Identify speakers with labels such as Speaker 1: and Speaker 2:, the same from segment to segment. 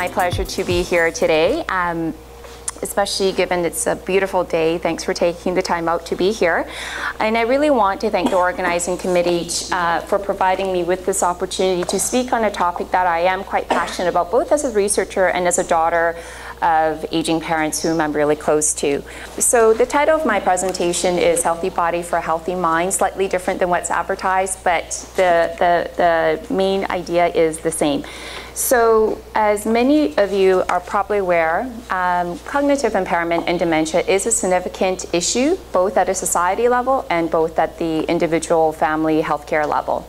Speaker 1: my pleasure to be here today. Um, especially given it's a beautiful day. Thanks for taking the time out to be here. And I really want to thank the organizing committee uh, for providing me with this opportunity to speak on a topic that I am quite passionate about, both as a researcher and as a daughter of aging parents whom I'm really close to. So the title of my presentation is Healthy Body for a Healthy Mind, slightly different than what's advertised, but the, the, the main idea is the same. So, as many of you are probably aware, um, cognitive impairment and dementia is a significant issue, both at a society level and both at the individual family healthcare level.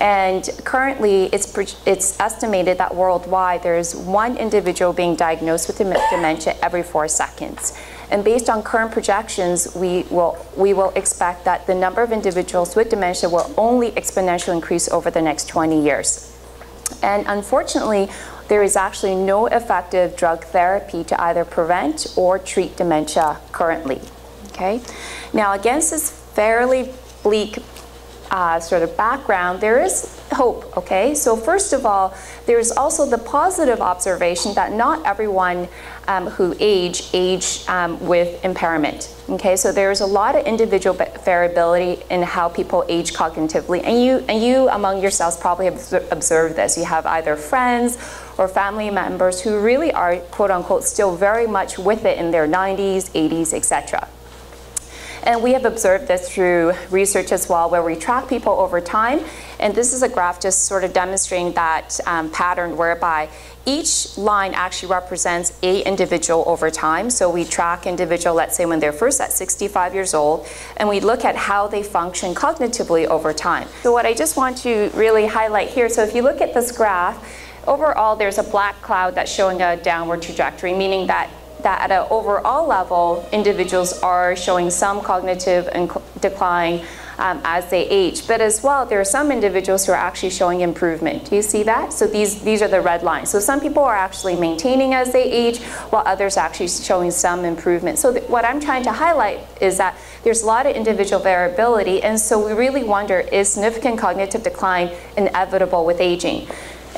Speaker 1: And currently, it's, it's estimated that worldwide there's one individual being diagnosed with dementia every four seconds. And based on current projections, we will, we will expect that the number of individuals with dementia will only exponentially increase over the next 20 years. And unfortunately, there is actually no effective drug therapy to either prevent or treat dementia currently. Okay? Now, against this fairly bleak uh, sort of background, there is hope, okay? So first of all, there's also the positive observation that not everyone um, who age, age um, with impairment, okay? So there's a lot of individual variability in how people age cognitively, and you, and you among yourselves probably have observed this. You have either friends or family members who really are, quote unquote, still very much with it in their 90s, 80s, etc. And we have observed this through research as well, where we track people over time. And this is a graph just sort of demonstrating that um, pattern whereby each line actually represents a individual over time. So we track individual, let's say when they're first at 65 years old, and we look at how they function cognitively over time. So what I just want to really highlight here, so if you look at this graph, overall there's a black cloud that's showing a downward trajectory, meaning that that at an overall level, individuals are showing some cognitive decline um, as they age. But as well, there are some individuals who are actually showing improvement. Do you see that? So these, these are the red lines. So some people are actually maintaining as they age, while others are actually showing some improvement. So what I'm trying to highlight is that there's a lot of individual variability, and so we really wonder, is significant cognitive decline inevitable with aging?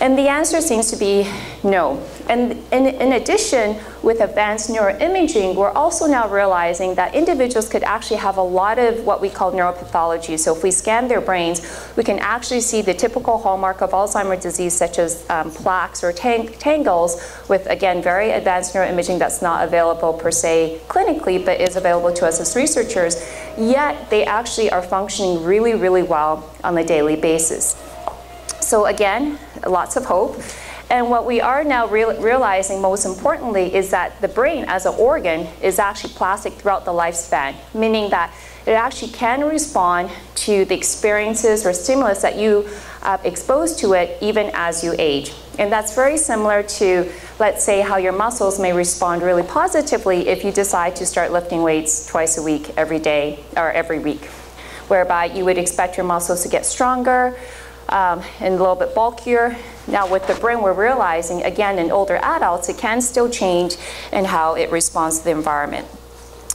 Speaker 1: And the answer seems to be no. And in, in, addition, with advanced neuroimaging, we're also now realizing that individuals could actually have a lot of what we call neuropathology. So if we scan their brains, we can actually see the typical hallmark of Alzheimer's disease, such as um, plaques or tang tangles, with, again, very advanced neuroimaging that's not available per se clinically, but is available to us as researchers. Yet they actually are functioning really, really well on a daily basis. So again, lots of hope. And what we are now real realizing most importantly is that the brain as an organ is actually plastic throughout the lifespan, meaning that it actually can respond to the experiences or stimulus that you uh, expose to it even as you age. And that's very similar to, let's say, how your muscles may respond really positively if you decide to start lifting weights twice a week, every day, or every week, whereby you would expect your muscles to get stronger, um, and a little bit bulkier. Now with the brain, we're realizing, again, in older adults, it can still change in how it responds to the environment.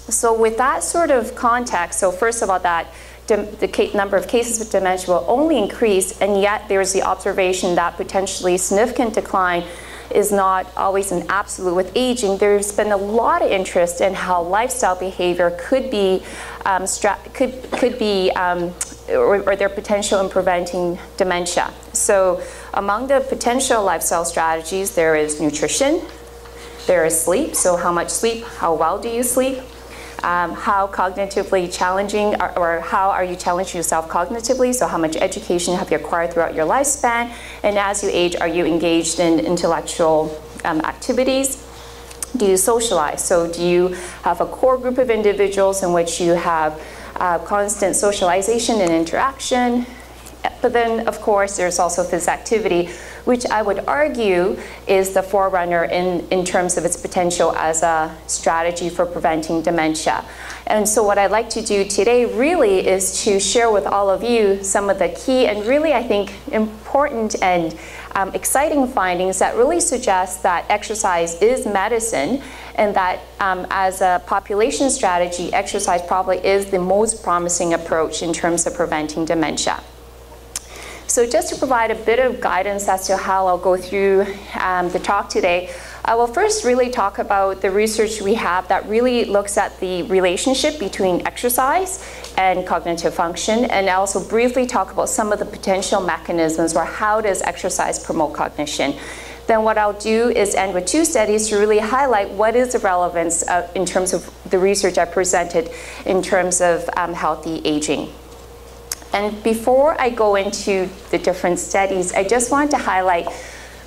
Speaker 1: So with that sort of context, so first of all, that the number of cases with dementia will only increase, and yet there's the observation that potentially significant decline is not always an absolute with aging. There's been a lot of interest in how lifestyle behavior could be um, could could be um, or, or, their potential in preventing dementia. So among the potential lifestyle strategies, there is nutrition, there is sleep. So how much sleep? How well do you sleep? Um, how cognitively challenging or, or, how are you challenging yourself cognitively? So how much education have you acquired throughout your lifespan? And as you age, are you engaged in intellectual um, activities? Do you socialize? So do you have a core group of individuals in which you have uh, constant socialization and interaction? But then, of course, there's also this activity, which I would argue is the forerunner in, in terms of its potential as a strategy for preventing dementia. And so what I'd like to do today really is to share with all of you some of the key and really, I think, important and um, exciting findings that really suggest that exercise is medicine and that um, as a population strategy, exercise probably is the most promising approach in terms of preventing dementia. So just to provide a bit of guidance as to how I'll go through um, the talk today, I will first really talk about the research we have that really looks at the relationship between exercise and cognitive function, and I also briefly talk about some of the potential mechanisms or how does exercise promote cognition. Then what I'll do is end with two studies to really highlight what is the relevance of, in terms of the research I presented in terms of um, healthy aging. And before I go into the different studies, I just want to highlight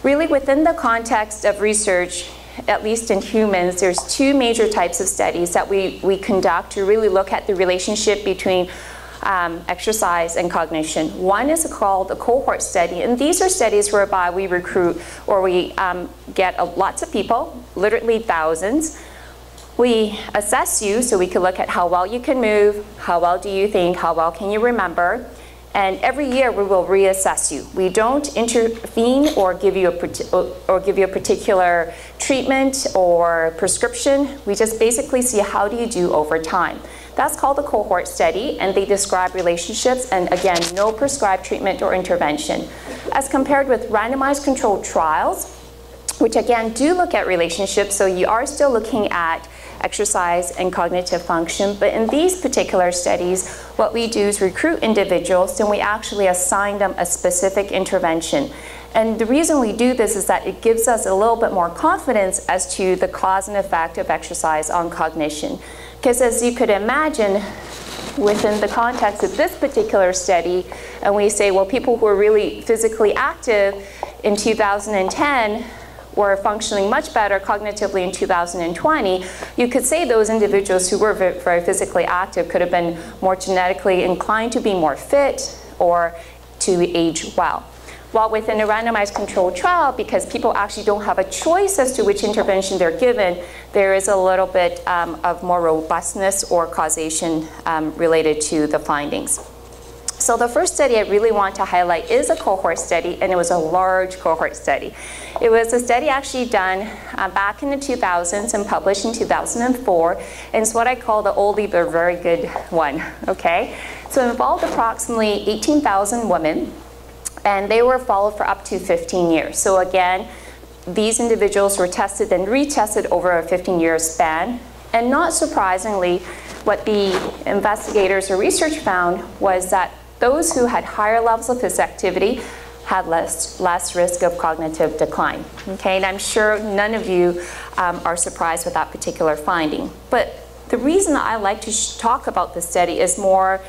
Speaker 1: really within the context of research, at least in humans, there's two major types of studies that we, we conduct to really look at the relationship between um, exercise and cognition. One is called a cohort study, and these are studies whereby we recruit or we um, get lots of people, literally thousands. We assess you so we can look at how well you can move, how well do you think, how well can you remember, and every year we will reassess you. We don't intervene or give you a or give you a particular treatment or prescription. We just basically see how do you do over time. That's called a cohort study, and they describe relationships, and again, no prescribed treatment or intervention. As compared with randomized controlled trials, which again do look at relationships, so you are still looking at exercise and cognitive function. But in these particular studies, what we do is recruit individuals and we actually assign them a specific intervention. And the reason we do this is that it gives us a little bit more confidence as to the cause and effect of exercise on cognition. Because as you could imagine, within the context of this particular study, and we say, well, people who are really physically active in 2010 were functioning much better cognitively in 2020, you could say those individuals who were very physically active could have been more genetically inclined to be more fit or to age well. While within a randomized controlled trial, because people actually don't have a choice as to which intervention they're given, there is a little bit um, of more robustness or causation um, related to the findings. So the first study I really want to highlight is a cohort study, and it was a large cohort study. It was a study actually done uh, back in the 2000s and published in 2004, and it's what I call the oldie but very good one, okay? So it involved approximately 18,000 women, and they were followed for up to 15 years. So again, these individuals were tested and retested over a 15-year span, and not surprisingly, what the investigators or research found was that those who had higher levels of physical activity had less, less risk of cognitive decline. Okay, and I'm sure none of you um, are surprised with that particular finding. But the reason I like to talk about this study is more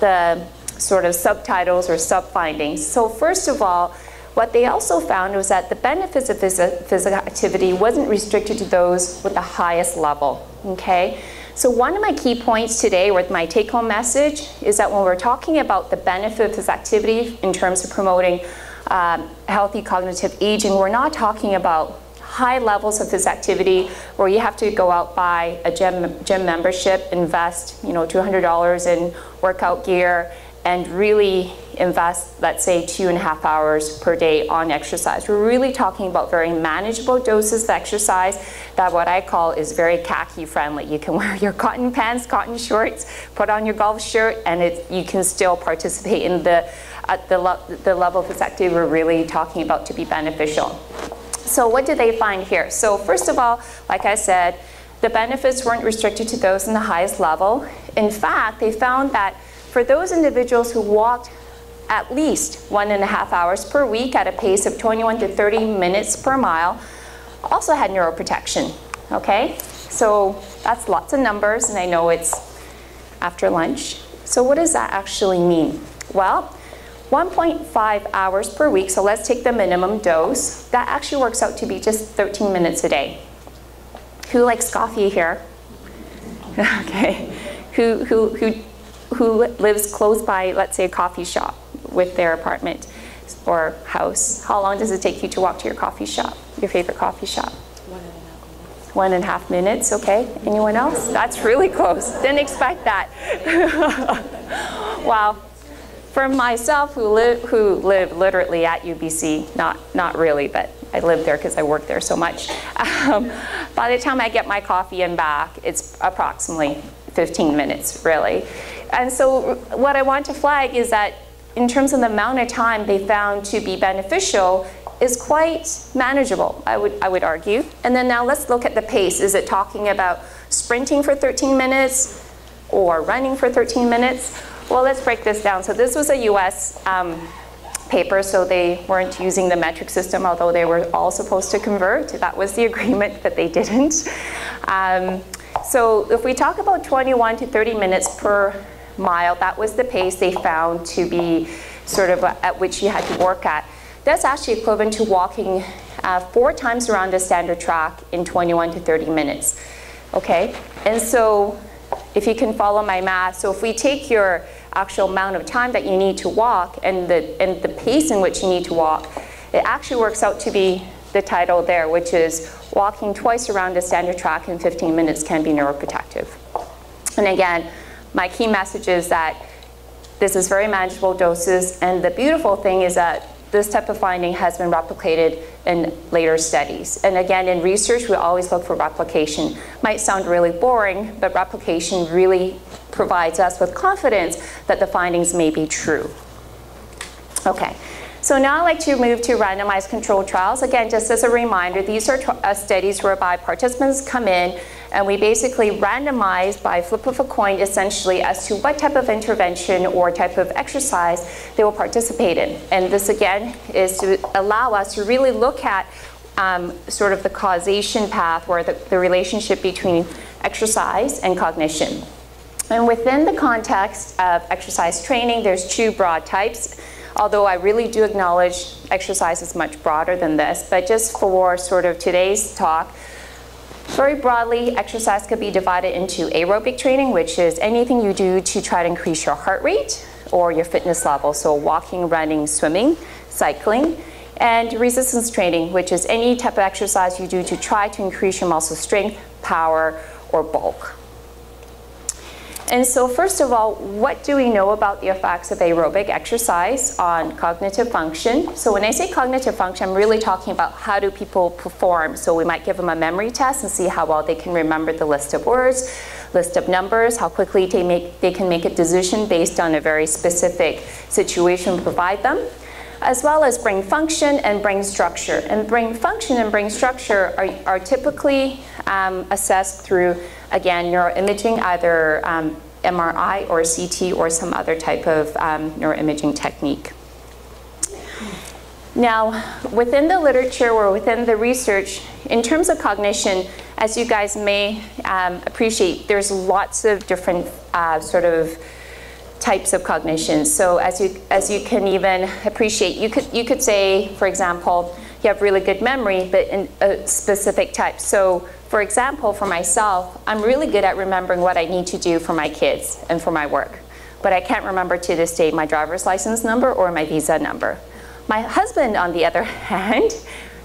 Speaker 1: the sort of subtitles or sub-findings. So first of all, what they also found was that the benefits of physical activity wasn't restricted to those with the highest level, okay? So one of my key points today, with my take-home message, is that when we're talking about the benefit of this activity in terms of promoting um, healthy cognitive aging, we're not talking about high levels of this activity where you have to go out buy a gym, gym membership, invest you know $200 in workout gear, and really invest, let's say, two and a half hours per day on exercise. We're really talking about very manageable doses of exercise that what I call is very khaki friendly. You can wear your cotton pants, cotton shorts, put on your golf shirt, and it, you can still participate in the, at the, the level of activity we're really talking about to be beneficial. So what did they find here? So first of all, like I said, the benefits weren't restricted to those in the highest level. In fact, they found that for those individuals who walked at least one and a half hours per week at a pace of 21 to 30 minutes per mile, also had neuroprotection, okay? So that's lots of numbers, and I know it's after lunch. So what does that actually mean? Well, 1.5 hours per week, so let's take the minimum dose, that actually works out to be just 13 minutes a day. Who likes coffee here? okay. Who, who, who who lives close by, let's say, a coffee shop with their apartment or house, how long does it take you to walk to your coffee shop, your favorite coffee shop? One and a half minutes, okay. Anyone else? That's really close. Didn't expect that. wow. For myself, who live, who live literally at UBC, not, not really, but I live there because I work there so much. Um, by the time I get my coffee and back, it's approximately 15 minutes, really. And so what I want to flag is that in terms of the amount of time they found to be beneficial, is quite manageable, I would, I would argue. And then now let's look at the pace. Is it talking about sprinting for 13 minutes or running for 13 minutes? Well, let's break this down. So this was a US um, paper, so they weren't using the metric system, although they were all supposed to convert. That was the agreement, but they didn't. Um, so if we talk about 21 to 30 minutes per mile, that was the pace they found to be sort of at which you had to work at. That's actually equivalent to walking uh, four times around a standard track in 21 to 30 minutes. Okay, and so if you can follow my math, so if we take your actual amount of time that you need to walk and the, and the pace in which you need to walk, it actually works out to be the title there, which is walking twice around a standard track in 15 minutes can be neuroprotective. And again, my key message is that this is very manageable doses, and the beautiful thing is that this type of finding has been replicated in later studies. And again, in research, we always look for replication. Might sound really boring, but replication really provides us with confidence that the findings may be true. Okay. So now I'd like to move to randomized controlled trials. Again, just as a reminder, these are uh, studies whereby participants come in and we basically randomized by flip of a coin essentially as to what type of intervention or type of exercise they will participate in. And this again is to allow us to really look at um, sort of the causation path or the, the relationship between exercise and cognition. And within the context of exercise training, there's two broad types although I really do acknowledge exercise is much broader than this, but just for sort of today's talk, very broadly, exercise could be divided into aerobic training, which is anything you do to try to increase your heart rate or your fitness level, so walking, running, swimming, cycling, and resistance training, which is any type of exercise you do to try to increase your muscle strength, power, or bulk. And so first of all, what do we know about the effects of aerobic exercise on cognitive function? So when I say cognitive function, I'm really talking about how do people perform. So we might give them a memory test and see how well they can remember the list of words, list of numbers, how quickly they, make, they can make a decision based on a very specific situation we provide them as well as brain function and brain structure. And brain function and brain structure are, are typically um, assessed through, again, neuroimaging, either um, MRI or CT or some other type of um, neuroimaging technique. Now, within the literature or within the research, in terms of cognition, as you guys may um, appreciate, there's lots of different uh, sort of types of cognition. So as you, as you can even appreciate, you could, you could say, for example, you have really good memory, but in a specific type. So for example, for myself, I'm really good at remembering what I need to do for my kids and for my work. But I can't remember to this day my driver's license number or my visa number. My husband, on the other hand,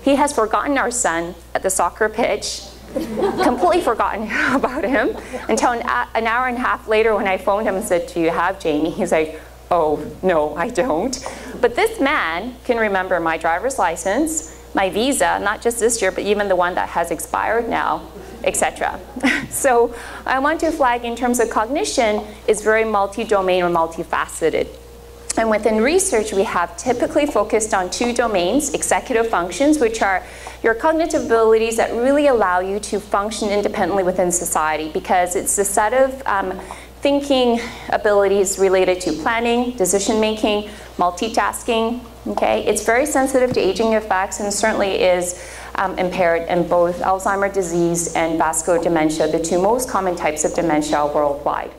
Speaker 1: he has forgotten our son at the soccer pitch completely forgotten about him until an, an, hour and a half later when I phoned him and said, do you have Jamie? He's like, oh, no, I don't. But this man can remember my driver's license, my visa, not just this year, but even the one that has expired now, etc. so I want to flag in terms of cognition is very multi-domain or multifaceted. And within research, we have typically focused on two domains, executive functions, which are your cognitive abilities that really allow you to function independently within society because it's a set of um, thinking abilities related to planning, decision making, multitasking. Okay, It's very sensitive to aging effects and certainly is um, impaired in both Alzheimer's disease and vascular dementia, the two most common types of dementia worldwide.